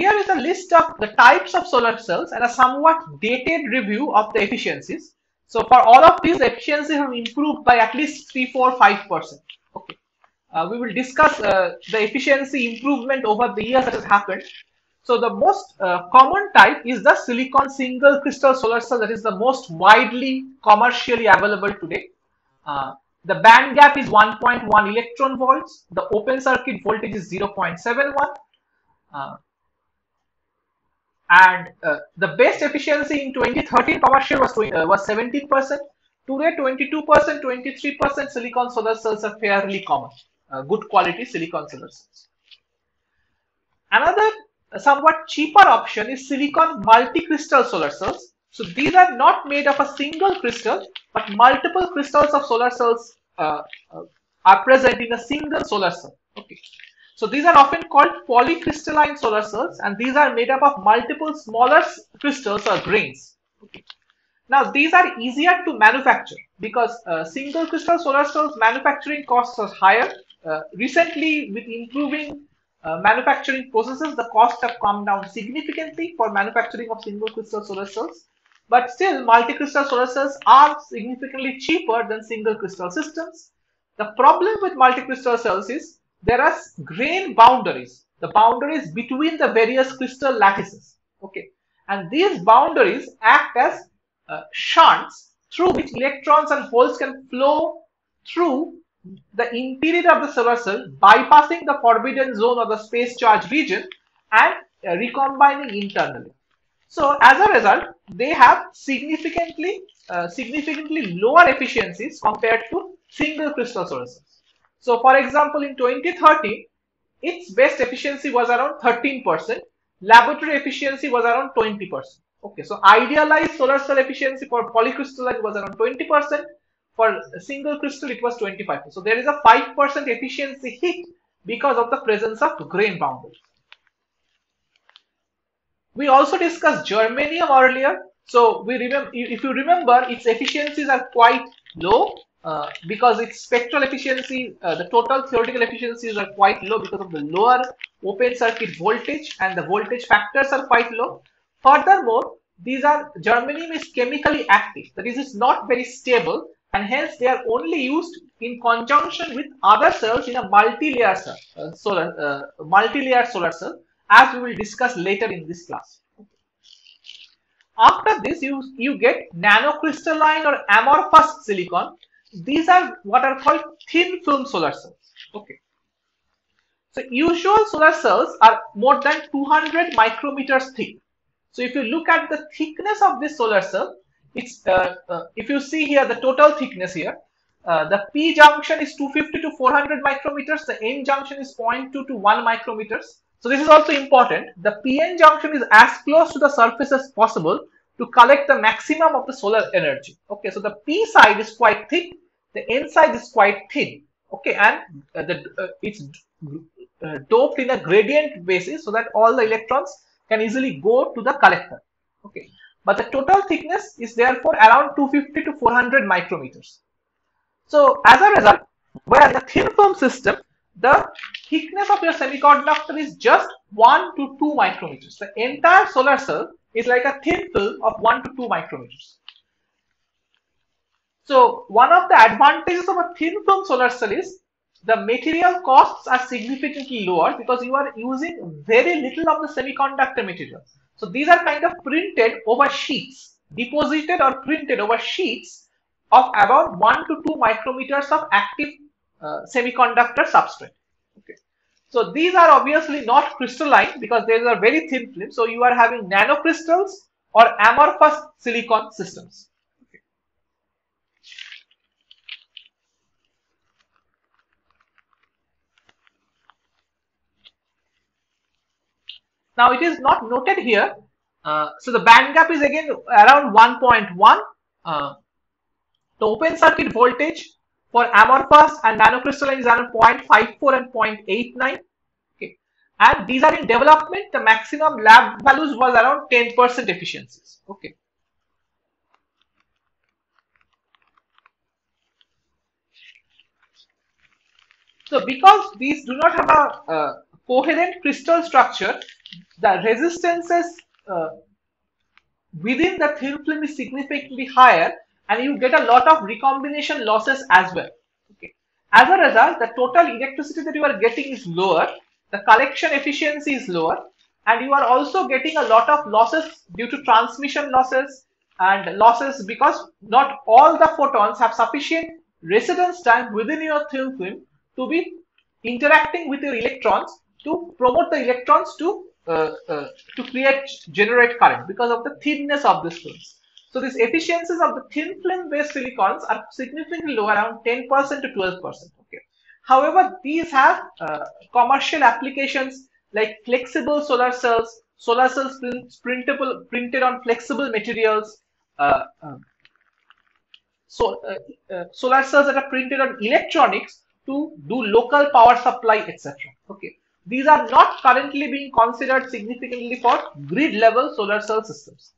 here is a list of the types of solar cells and a somewhat dated review of the efficiencies. So for all of these, efficiencies have improved by at least 3, 4, 5%. Okay. Uh, we will discuss uh, the efficiency improvement over the years that has happened. So the most uh, common type is the silicon single crystal solar cell that is the most widely commercially available today. Uh, the band gap is 1.1 electron volts. The open circuit voltage is 0.71. And uh, the best efficiency in 2013 commercial was uh, was 17 percent. Today 22 percent 23 percent silicon solar cells are fairly common. Uh, good quality silicon solar cells. Another uh, somewhat cheaper option is silicon multi-crystal solar cells. So these are not made of a single crystal but multiple crystals of solar cells uh, uh, are present in a single solar cell. Okay so these are often called polycrystalline solar cells and these are made up of multiple smaller crystals or grains. Now these are easier to manufacture because uh, single crystal solar cells manufacturing costs are higher. Uh, recently with improving uh, manufacturing processes the costs have come down significantly for manufacturing of single crystal solar cells. But still multi-crystal solar cells are significantly cheaper than single crystal systems. The problem with multi-crystal cells is there are grain boundaries, the boundaries between the various crystal lattices. Okay, and these boundaries act as uh, shunts through which electrons and holes can flow through the interior of the solar cell, bypassing the forbidden zone or the space charge region and uh, recombining internally. So as a result, they have significantly uh, significantly lower efficiencies compared to single crystal solar cells. So for example, in 2013, its best efficiency was around 13%. Laboratory efficiency was around 20%. Okay, so idealized solar cell efficiency for polycrystalline was around 20%. For single crystal, it was 25%. So there is a 5% efficiency hit because of the presence of grain boundaries. We also discussed germanium earlier. So we remember, if you remember, its efficiencies are quite low uh, because its spectral efficiency, uh, the total theoretical efficiencies are quite low because of the lower open circuit voltage and the voltage factors are quite low. Furthermore, these are germanium is chemically active, that is, it's not very stable and hence they are only used in conjunction with other cells in a multi-layer cell, uh, solar, uh, multi-layer solar cell as we will discuss later in this class. After this, you, you get nanocrystalline or amorphous silicon these are what are called thin film solar cells. Okay. So usual solar cells are more than 200 micrometers thick. So if you look at the thickness of this solar cell, it's uh, uh, if you see here the total thickness here, uh, the P junction is 250 to 400 micrometers, the N junction is 0.2 to 1 micrometers. So this is also important. The PN junction is as close to the surface as possible to collect the maximum of the solar energy. Okay, so the P side is quite thick, the N side is quite thin. Okay, and uh, the uh, it's uh, doped in a gradient basis so that all the electrons can easily go to the collector. Okay, but the total thickness is therefore around 250 to 400 micrometers. So as a result, whereas the thin film system, the thickness of your semiconductor is just 1 to 2 micrometers. The entire solar cell is like a thin film of 1 to 2 micrometers. So one of the advantages of a thin film solar cell is the material costs are significantly lower because you are using very little of the semiconductor material. So these are kind of printed over sheets, deposited or printed over sheets of about 1 to 2 micrometers of active uh, semiconductor substrate. Okay. So these are obviously not crystalline because they are very thin film. So you are having nanocrystals or amorphous silicon systems. Now it is not noted here. Uh, so the band gap is again around 1.1. Uh, the open circuit voltage for amorphous and nanocrystalline is around 0.54 and 0.89. Okay. And these are in development. The maximum lab values was around 10% efficiencies. Okay. So because these do not have a uh, coherent crystal structure, the resistances uh, within the thin film is significantly higher and you get a lot of recombination losses as well. Okay. As a result, the total electricity that you are getting is lower, the collection efficiency is lower, and you are also getting a lot of losses due to transmission losses and losses because not all the photons have sufficient residence time within your thin film to be interacting with your electrons to promote the electrons to uh, uh, to create generate current because of the thinness of the films. So these efficiencies of the thin film based silicons are significantly low around 10% to 12%. Okay. However, these have uh, commercial applications like flexible solar cells, solar cells printable, printed on flexible materials, uh, um, so uh, uh, solar cells that are printed on electronics to do local power supply, etc. Okay. These are not currently being considered significantly for grid level solar cell systems.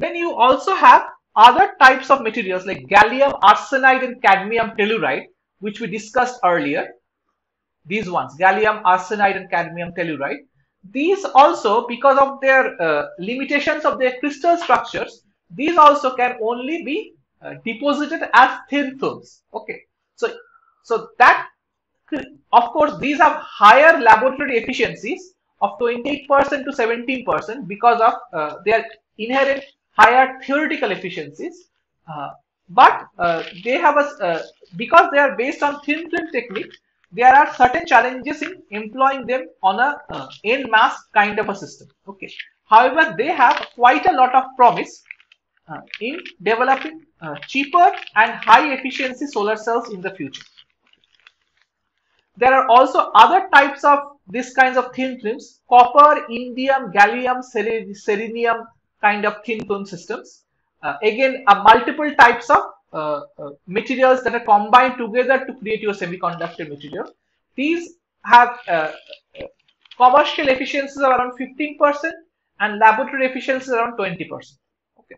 Then you also have other types of materials like gallium arsenide and cadmium telluride, which we discussed earlier. These ones, gallium arsenide and cadmium telluride. These also, because of their uh, limitations of their crystal structures, these also can only be uh, deposited as thin films. Okay, so so that of course, these have higher laboratory efficiencies of 28% to 17% because of uh, their inherent higher theoretical efficiencies. Uh, but uh, they have a, uh, because they are based on thin film technique, there are certain challenges in employing them on a uh, en mass kind of a system. Okay. However, they have quite a lot of promise uh, in developing cheaper and high efficiency solar cells in the future. There are also other types of these kinds of thin films, copper, indium, gallium, selenium kind of thin film systems. Uh, again, uh, multiple types of uh, uh, materials that are combined together to create your semiconductor material. These have uh, uh, commercial efficiencies of around 15% and laboratory efficiencies around 20%. Okay.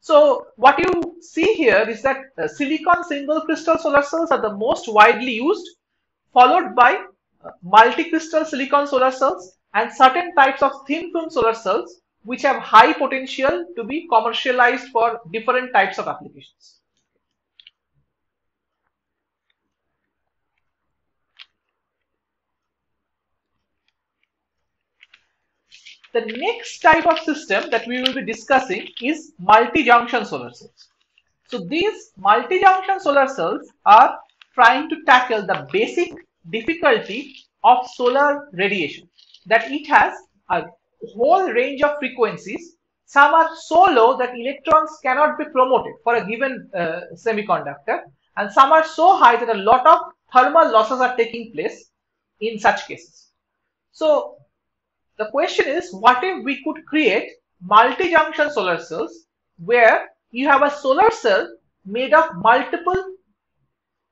So what you see here is that silicon single crystal solar cells are the most widely used followed by uh, multi-crystal silicon solar cells and certain types of thin film solar cells which have high potential to be commercialized for different types of applications. The next type of system that we will be discussing is multi-junction solar cells. So these multi-junction solar cells are trying to tackle the basic difficulty of solar radiation that it has a whole range of frequencies some are so low that electrons cannot be promoted for a given uh, semiconductor and some are so high that a lot of thermal losses are taking place in such cases so the question is what if we could create multi-junction solar cells where you have a solar cell made of multiple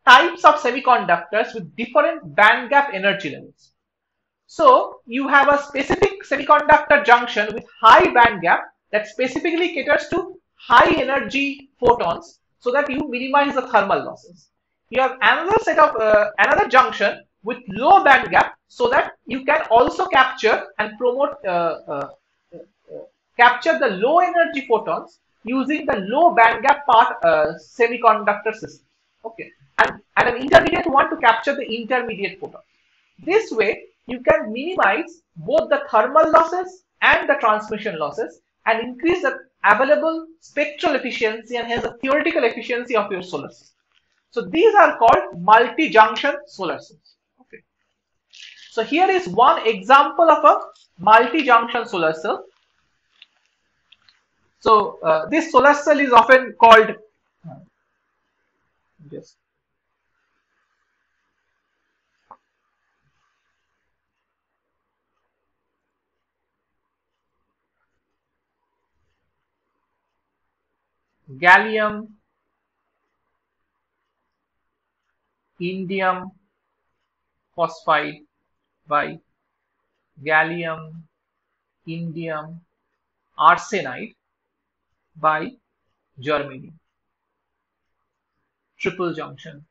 types of semiconductors with different band gap energy levels. So you have a specific semiconductor junction with high band gap that specifically caters to high energy photons so that you minimize the thermal losses. You have another set of uh, another junction with low band gap so that you can also capture and promote uh, uh, uh capture the low energy photons using the low band gap part uh, semiconductor system. Okay, and, and an intermediate one to capture the intermediate photons. This way, you can minimize both the thermal losses and the transmission losses and increase the available spectral efficiency and hence the theoretical efficiency of your solar system. So these are called multi-junction solar cells. Okay. So here is one example of a multi-junction solar cell. So uh, this solar cell is often called uh, yes gallium, indium phosphide by gallium, indium, arsenide by germanium. Triple junction.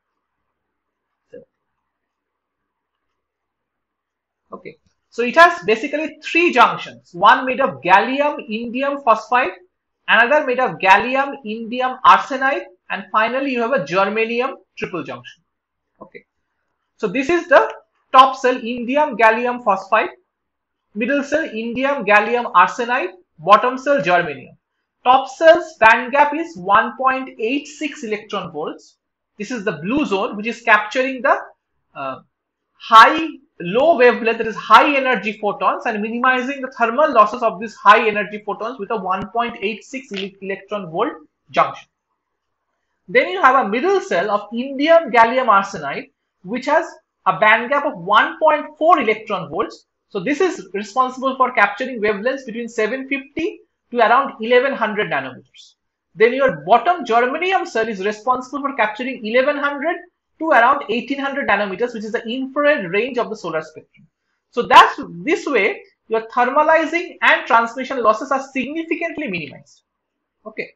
Okay. So it has basically three junctions, one made of gallium indium phosphide, another made of gallium indium arsenide, and finally you have a germanium triple junction. Okay. So this is the top cell indium gallium phosphide, middle cell indium gallium arsenide, bottom cell germanium. Top cell's band gap is 1.86 electron volts. This is the blue zone which is capturing the uh, high low wavelength that is high energy photons and minimizing the thermal losses of these high energy photons with a 1.86 electron volt junction. Then you have a middle cell of indium gallium arsenide which has a band gap of 1.4 electron volts. So this is responsible for capturing wavelengths between 750 to around 1100 nanometers. Then your bottom germanium cell is responsible for capturing 1100 to around 1800 nanometers, which is the infrared range of the solar spectrum. So that's this way your thermalizing and transmission losses are significantly minimized. Okay.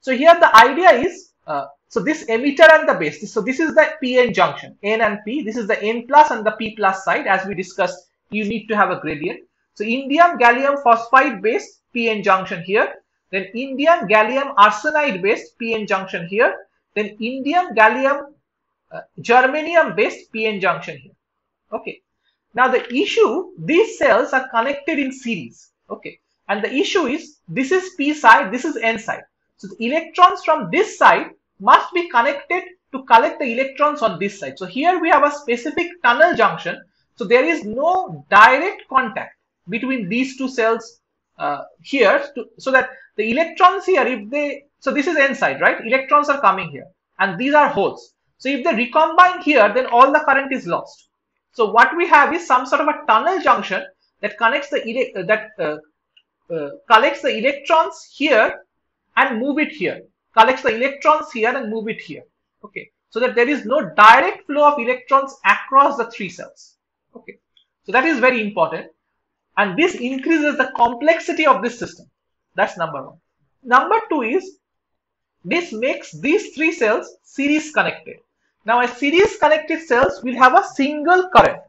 So here the idea is, uh, so this emitter and the base, so this is the PN junction, N and P, this is the N plus and the P plus side as we discussed, you need to have a gradient. So indium gallium phosphide based PN junction here, then indium gallium arsenide based PN junction here, then indium gallium uh, germanium based PN junction here. Okay. Now the issue, these cells are connected in series. Okay. And the issue is this is P side, this is N side. So the electrons from this side must be connected to collect the electrons on this side. So here we have a specific tunnel junction. So there is no direct contact between these two cells uh, here to, so that the electrons here if they so this is n side right electrons are coming here and these are holes so if they recombine here, then all the current is lost. So what we have is some sort of a tunnel junction that connects the uh, that uh, uh, collects the electrons here and move it here. Collects the electrons here and move it here. Okay. So that there is no direct flow of electrons across the three cells. Okay. So that is very important. And this increases the complexity of this system. That's number one. Number two is this makes these three cells series connected. Now a series connected cells will have a single current.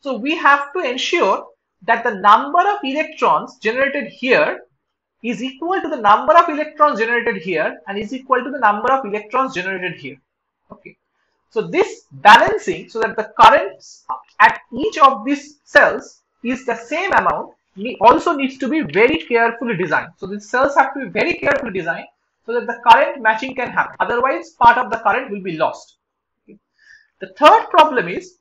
So we have to ensure that the number of electrons generated here is equal to the number of electrons generated here and is equal to the number of electrons generated here. Okay. So this balancing so that the currents at each of these cells is the same amount also needs to be very carefully designed. So the cells have to be very carefully designed so that the current matching can happen. Otherwise part of the current will be lost. The third problem is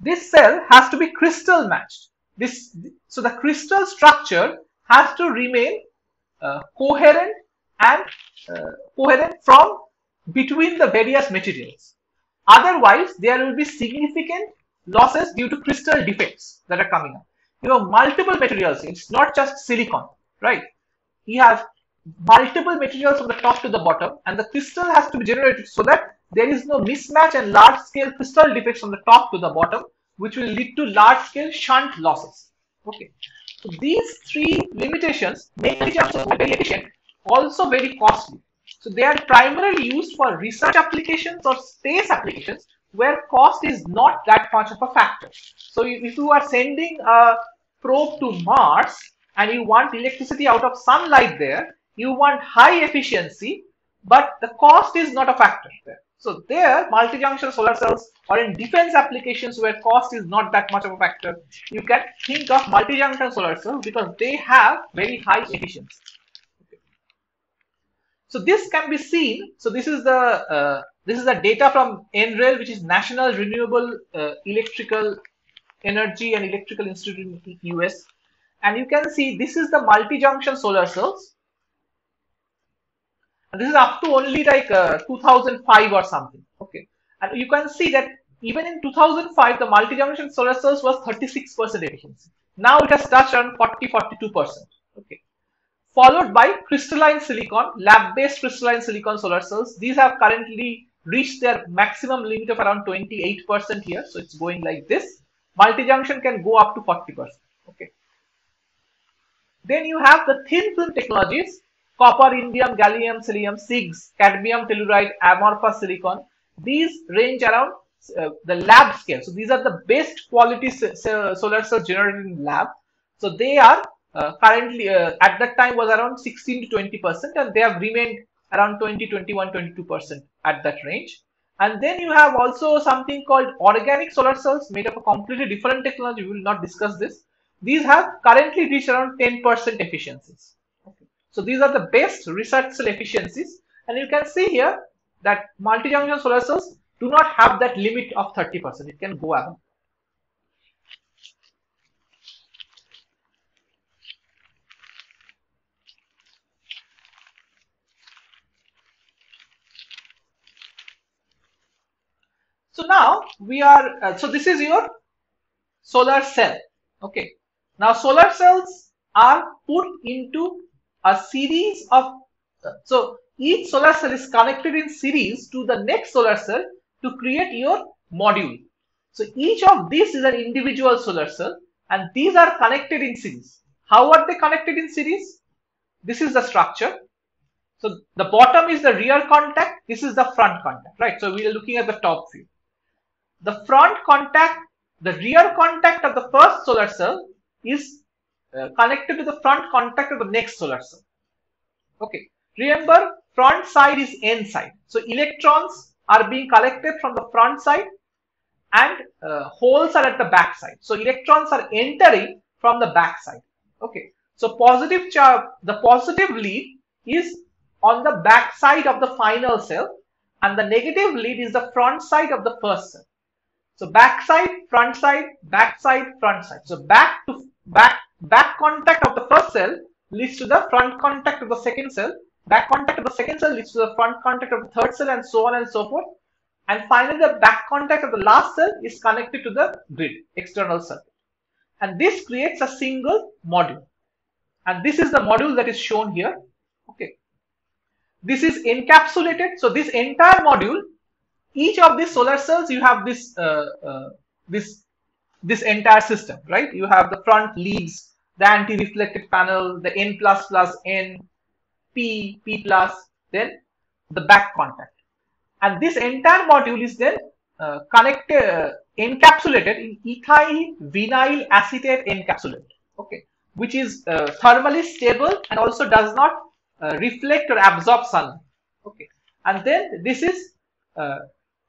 this cell has to be crystal matched. This so the crystal structure has to remain uh, coherent and uh, coherent from between the various materials. Otherwise, there will be significant losses due to crystal defects that are coming up. You have multiple materials. It's not just silicon, right? You have multiple materials from the top to the bottom, and the crystal has to be generated so that there is no mismatch and large scale crystal defects from the top to the bottom which will lead to large scale shunt losses. Okay. So these three limitations make the very efficient, also very costly. So they are primarily used for research applications or space applications where cost is not that much of a factor. So if you are sending a probe to Mars and you want electricity out of sunlight there, you want high efficiency, but the cost is not a factor there. So there, multi-junction solar cells or in defense applications where cost is not that much of a factor, you can think of multi-junction solar cells because they have very high efficiency. So this can be seen. So this is the uh, this is the data from NREL, which is National Renewable uh, Electrical Energy and Electrical Institute in US, and you can see this is the multi-junction solar cells and this is up to only like uh, 2005 or something. Okay. And you can see that even in 2005, the multi-junction solar cells was 36% efficiency. Now it has touched around 40, 42%. Okay. Followed by crystalline silicon, lab-based crystalline silicon solar cells. These have currently reached their maximum limit of around 28% here. So it's going like this. Multi-junction can go up to 40%. Okay. Then you have the thin film technologies copper, indium, gallium, selenium, CIGS, cadmium telluride, amorphous silicon. These range around uh, the lab scale. So these are the best quality solar cells generated in lab. So they are uh, currently uh, at that time was around 16 to 20 percent and they have remained around 20 21 22 percent at that range. And then you have also something called organic solar cells made of a completely different technology. We will not discuss this. These have currently reached around 10 percent efficiencies. So these are the best research cell efficiencies. And you can see here that multi-junction solar cells do not have that limit of 30 percent. It can go above So now we are, uh, so this is your solar cell. Okay. Now solar cells are put into a series of, uh, so each solar cell is connected in series to the next solar cell to create your module. So each of these is an individual solar cell and these are connected in series. How are they connected in series? This is the structure. So the bottom is the rear contact. This is the front contact, right? So we are looking at the top view the front contact, the rear contact of the first solar cell is uh, connected to the front contact of the next solar cell. Okay. Remember, front side is N side. So electrons are being collected from the front side and uh, holes are at the back side. So electrons are entering from the back side. Okay. So positive charge, the positive lead is on the back side of the final cell and the negative lead is the front side of the first cell. So back side, front side, back side, front side. So back to back back contact of the first cell leads to the front contact of the second cell. Back contact of the second cell leads to the front contact of the third cell and so on and so forth. And finally, the back contact of the last cell is connected to the grid, external circuit. And this creates a single module. And this is the module that is shown here. Okay. This is encapsulated. So this entire module each of these solar cells you have this uh, uh, this this entire system right? You have the front leads the anti-reflected panel the n plus plus n p p plus then the back contact. And this entire module is then uh, connected uh, encapsulated in ethyl vinyl acetate encapsulate okay? Which is uh, thermally stable and also does not uh, reflect or absorb sun okay? And then this is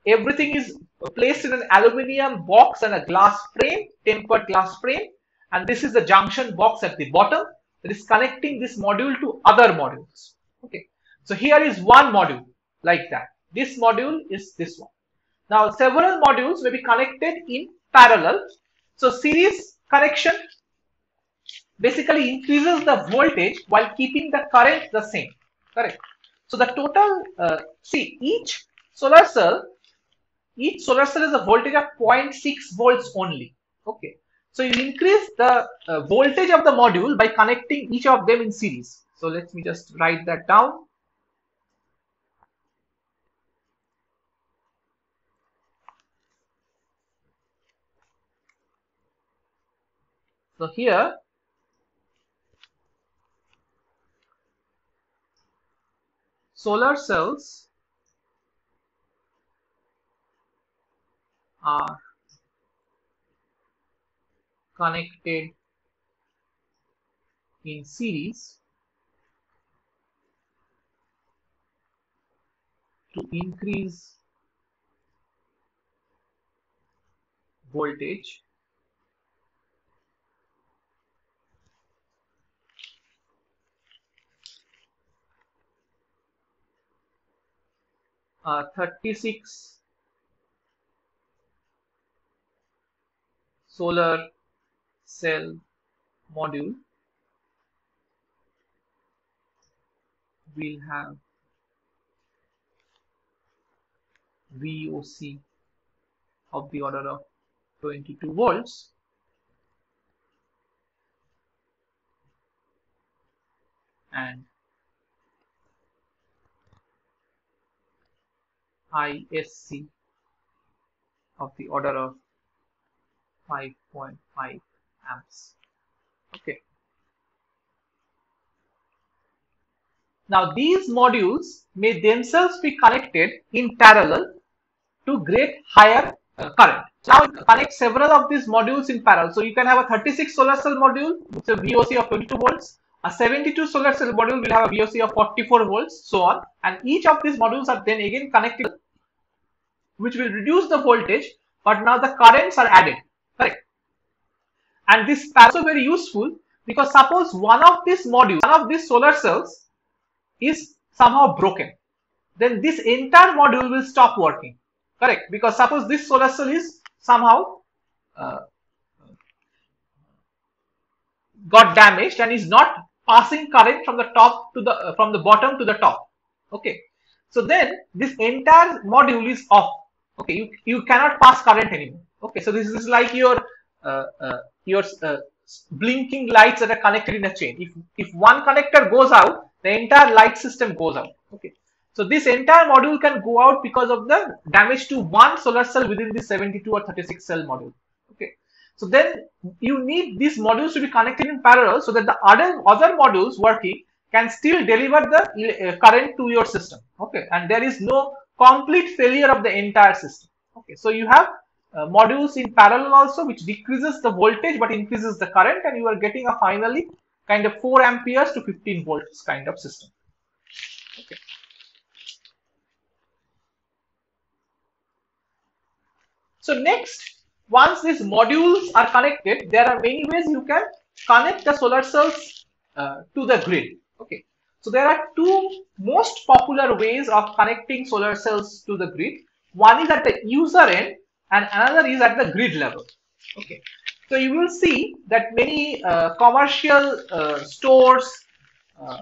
everything is placed in an aluminium box and a glass frame, tempered glass frame. And this is the junction box at the bottom that is connecting this module to other modules. Okay. So here is one module like that. This module is this one. Now several modules may be connected in parallel. So series connection basically increases the voltage while keeping the current the same. Correct. So the total, uh, see each solar cell each solar cell has a voltage of 0.6 volts only. Okay. So you increase the uh, voltage of the module by connecting each of them in series. So let me just write that down. So here solar cells are connected in series to increase voltage. Uh, 36 solar cell module. Will have VOC of the order of 22 volts. And ISC of the order of 5.5 amps okay now these modules may themselves be connected in parallel to get higher uh, current. Now connect several of these modules in parallel. So you can have a 36 solar cell module with a VOC of 22 volts. A 72 solar cell module will have a VOC of 44 volts, so on. And each of these modules are then again connected, which will reduce the voltage, but now the currents are added. And this is also very useful because suppose one of these modules, one of these solar cells is somehow broken, then this entire module will stop working. Correct. Because suppose this solar cell is somehow uh, got damaged and is not passing current from the top to the uh, from the bottom to the top. Okay? So then this entire module is off. Okay? You you cannot pass current anymore. Okay? So this is like your uh, uh, your uh, blinking lights that are connected in a chain. If if one connector goes out the entire light system goes out. Okay. So this entire module can go out because of the damage to one solar cell within the 72 or 36 cell module. Okay. So then you need these modules to be connected in parallel so that the other, other modules working can still deliver the uh, current to your system. Okay, and there is no complete failure of the entire system. Okay, so you have uh, modules in parallel also which decreases the voltage but increases the current and you are getting a finally kind of 4 amperes to 15 volts kind of system. Okay. So next once these modules are connected, there are many ways you can connect the solar cells uh, to the grid. Okay. So there are two most popular ways of connecting solar cells to the grid. One is at the user end and another is at the grid level. Okay. So you will see that many uh, commercial uh, stores, uh,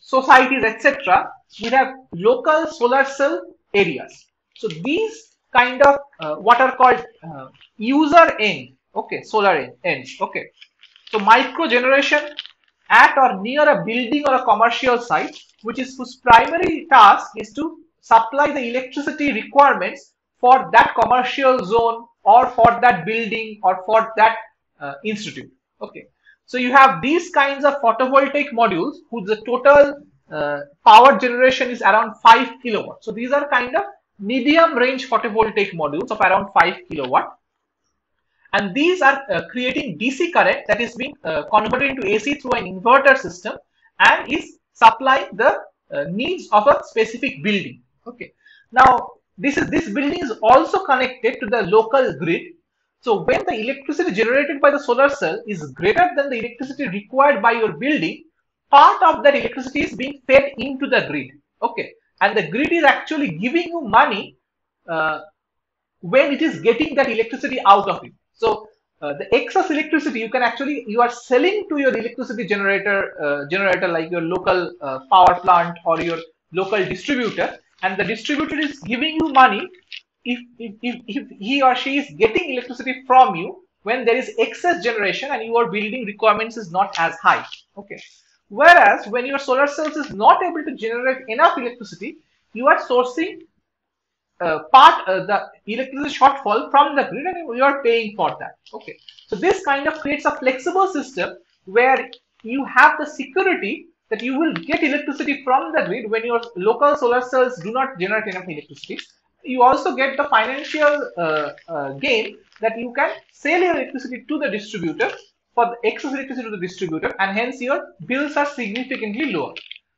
societies, etc. will have local solar cell areas. So these kind of uh, what are called uh, user end okay solar end ends okay so micro generation at or near a building or a commercial site which is whose primary task is to supply the electricity requirements for that commercial zone or for that building or for that uh, institute. Okay. So you have these kinds of photovoltaic modules whose the total uh, power generation is around 5 kilowatts so these are kind of medium range photovoltaic modules of around 5 kilowatt. And these are uh, creating DC current that is being uh, converted into AC through an inverter system and is supplying the uh, needs of a specific building. Okay. Now this is this building is also connected to the local grid. So when the electricity generated by the solar cell is greater than the electricity required by your building part of that electricity is being fed into the grid. Okay. And the grid is actually giving you money uh, when it is getting that electricity out of it. So uh, the excess electricity you can actually you are selling to your electricity generator uh, generator like your local uh, power plant or your local distributor and the distributor is giving you money if, if, if, if he or she is getting electricity from you when there is excess generation and your building requirements is not as high. Okay. Whereas when your solar cells is not able to generate enough electricity, you are sourcing uh, part uh, the electricity shortfall from the grid and you are paying for that. Okay, so this kind of creates a flexible system where you have the security that you will get electricity from the grid when your local solar cells do not generate enough electricity. You also get the financial uh, uh gain that you can sell your electricity to the distributor for the excess electricity to the distributor and hence your bills are significantly lower.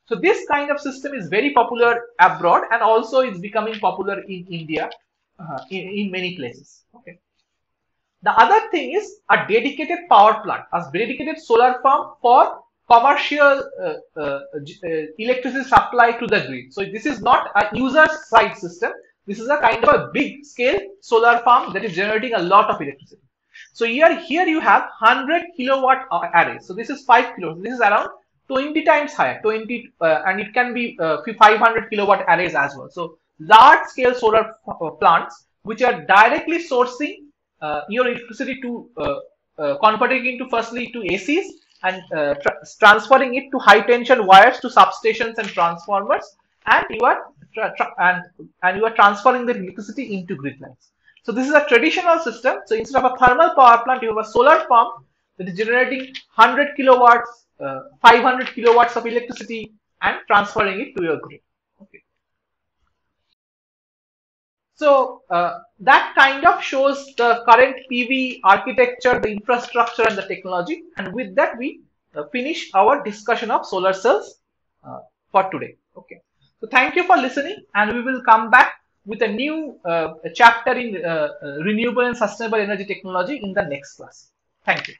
So this kind of system is very popular abroad and also is becoming popular in India uh, in, in many places. Okay. The other thing is a dedicated power plant, a dedicated solar farm for commercial uh, uh, uh, electricity supply to the grid. So this is not a user side system. This is a kind of a big scale solar farm that is generating a lot of electricity. So here, here you have 100 kilowatt array. So this is 5 kilowatt. This is around 20 times higher, 20, uh, and it can be uh, 500 kilowatt arrays as well. So large scale solar uh, plants which are directly sourcing your electricity to converting into firstly to ACs and tra transferring it to high tension wires to substations and transformers, and you are and and you are transferring the electricity into grid lines. So this is a traditional system. So instead of a thermal power plant, you have a solar farm that is generating 100 kilowatts, uh, 500 kilowatts of electricity and transferring it to your grid. Okay. So uh, that kind of shows the current PV architecture, the infrastructure and the technology. And with that, we uh, finish our discussion of solar cells uh, for today. Okay. So thank you for listening and we will come back with a new uh, chapter in uh, uh, renewable and sustainable energy technology in the next class. Thank you.